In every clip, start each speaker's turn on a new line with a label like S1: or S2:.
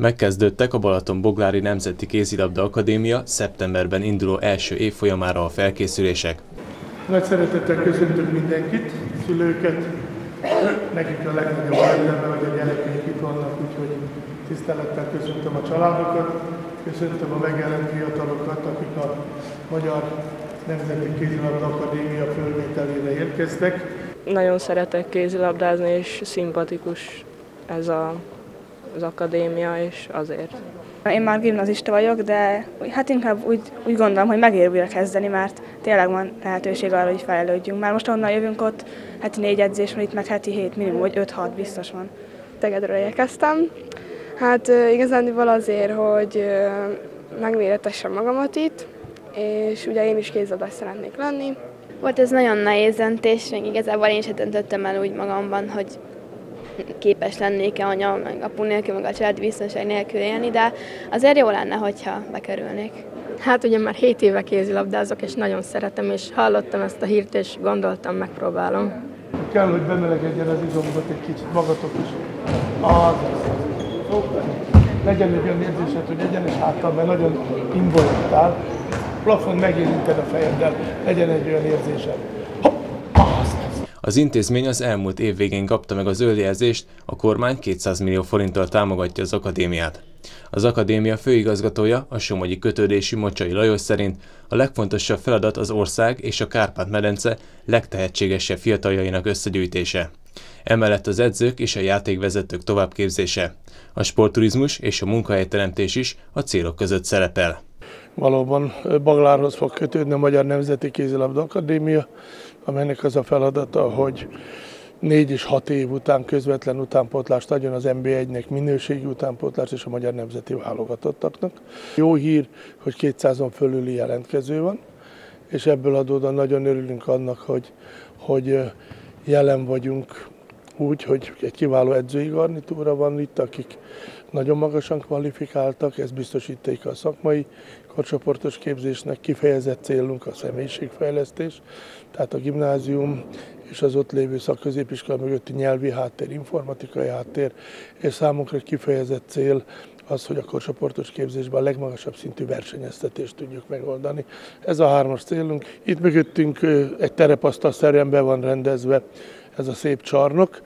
S1: Megkezdődtek a Balaton-Boglári Nemzeti Kézilabda Akadémia szeptemberben induló első évfolyamára a felkészülések.
S2: Nagy szeretettel köszöntök mindenkit, szülőket, nekik a legnagyobb érdemben, hogy a gyerekeik itt vannak, úgyhogy tisztelettel köszöntöm a családokat, köszöntöm a megjelent fiatalokat, akik a Magyar Nemzeti Kézilabda Akadémia fölvételére érkeztek.
S3: Nagyon szeretek kézilabdázni, és szimpatikus ez a, az akadémia, és azért.
S4: Én már gimnazista vagyok, de hát inkább úgy, úgy gondolom, hogy megér újra kezdeni, mert tényleg van lehetőség arra, hogy fejlődjünk. Már most onnan jövünk ott, heti négy edzés van, itt meg heti hét minimum, vagy öt-hat biztos van.
S5: Tegedről érkeztem. Hát igazán azért, hogy megméretessem magamat itt, és ugye én is kézlabdás szeretnék lenni.
S6: Volt ez nagyon nehéz döntés, még igazából én sem döntöttem el úgy magamban, hogy képes lennék-e anya, meg apu nélkül, meg a családi biztonság nélkül élni, de azért jó lenne, hogyha bekerülnék.
S7: Hát ugye már 7 éve kézilabdázok, és nagyon szeretem, és hallottam ezt a hírt, és gondoltam, megpróbálom.
S2: Kell, hogy bemelegedjen az izombat egy kicsit, magatok is. Az, legyen egy olyan érzésed, hogy egyenes háttal, mert nagyon involtál, plafon megérinted a fejeddel, legyen egy olyan érzésed.
S1: Az intézmény az elmúlt év végén kapta meg a zöld a kormány 200 millió forinttal támogatja az akadémiát. Az akadémia főigazgatója, a Somogyi kötődésű Mocsai Lajos szerint a legfontosabb feladat az ország és a Kárpát-medence legtehetségesebb fiataljainak összegyűjtése. Emellett az edzők és a játékvezetők továbbképzése. A sportturizmus és a munkahelyteremtés is a célok között szerepel
S2: valóban Baglárhoz fog kötődni a Magyar Nemzeti Kézilabda Akadémia, amelynek az a feladata, hogy négy és hat év után közvetlen utánpótlást adjon az NB1-nek minőségi utánpótlást és a magyar nemzeti válogatottaknak. Jó hír, hogy 200-on fölüli jelentkező van, és ebből adódóan nagyon örülünk annak, hogy, hogy jelen vagyunk úgy, hogy egy kiváló edzői garnitúra van itt, akik nagyon magasan kvalifikáltak, ez biztosíték a szakmai korcsoportos képzésnek kifejezett célunk a személyiségfejlesztés, tehát a gimnázium és az ott lévő szakközépiskola mögötti nyelvi háttér, informatikai háttér, és számunkra kifejezett cél az, hogy a korcsoportos képzésben a legmagasabb szintű versenyeztetést tudjuk megoldani. Ez a hármas célunk. Itt mögöttünk egy terepasztalszerűen be van rendezve ez a szép csarnok.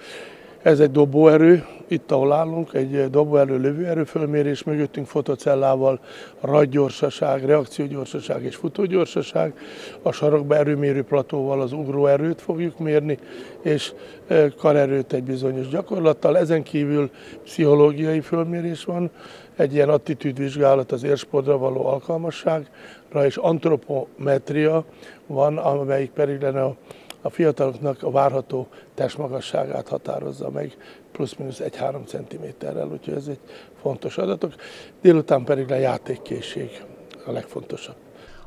S2: Ez egy dobóerő, itt ahol állunk, egy dobóerő lövőerő fölmérés mögöttünk fotocellával ragygyorsaság, reakciógyorsaság és futógyorsaság. A sarokba erőmérő platóval az ugróerőt fogjuk mérni, és e, karerőt egy bizonyos gyakorlattal. Ezen kívül pszichológiai fölmérés van, egy ilyen attitűdvizsgálat az érsportra való alkalmasságra, és antropometria van, amelyik pedig lenne a a fiataloknak a várható testmagasságát határozza meg, plusz-minusz 1-3 cm-rel, úgyhogy ez egy fontos adatok. Délután pedig a játékkészség a legfontosabb.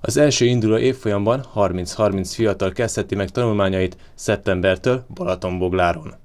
S1: Az első induló évfolyamban 30-30 fiatal kezdheti meg tanulmányait szeptembertől Balatonbogláron.